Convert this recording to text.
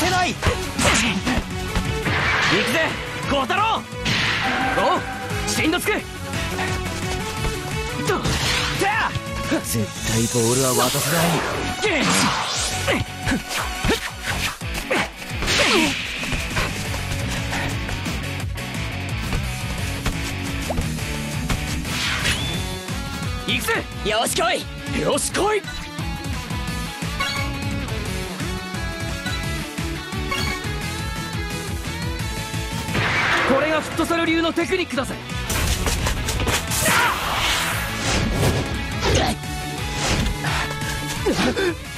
せない。行くぜ孝太郎。おうしん絶対ボールは渡せない。行くぜ。よし来い。よし来いこれがフットサル流のテクニックだぜ。うっ